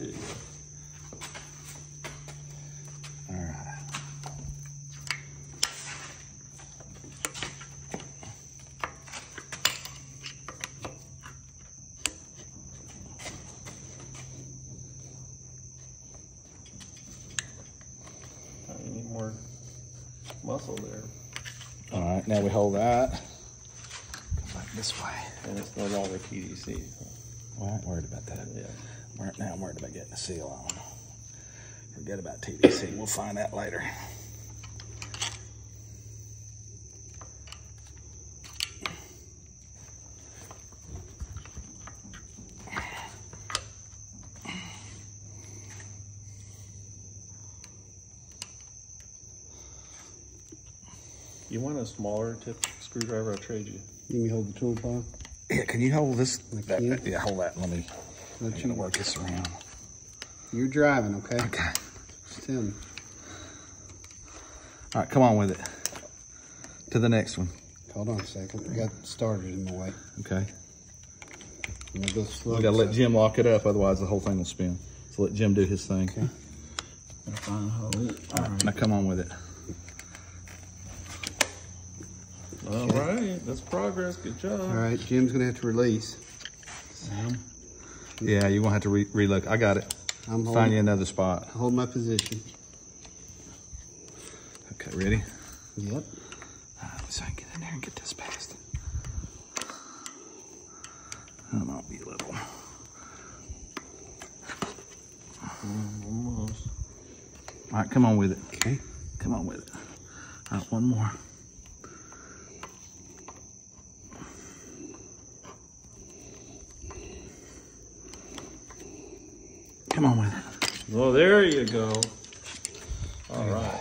Go. All right. Uh, You need more muscle there. All right, now we hold that. Come back this way. And it's no longer TDC. Well, I ain't worried about that. Yeah. Right now, I'm worried about getting the seal on. Forget about TDC. We'll find out later. You want a smaller tip screwdriver? I'll trade you. Can You hold the tool bar. Yeah, can you hold this? That- uh, yeah, hold that. Let me. Let I'm you gonna work this around. You're driving, okay? Okay. Just tell me. All right, come on with it. To the next one. Hold on a second. I got started in the way. Okay. I'm gonna go slow. We gotta let Jim lock it up, otherwise the whole thing will spin. So let Jim do his thing. Okay. Fine hold. All right. Now come on with it. All right, that's progress. Good job. All right, Jim's gonna have to release. Yeah, you're gonna have to re relook. I got it. I'm Find you another spot. hold my position. Okay, ready? Yep. All right, so I can get in there and get this past. That might be a little. Almost. All right, come on with it. Okay. Come on with it. All right, one more. Come on with it. Well, there you go. All at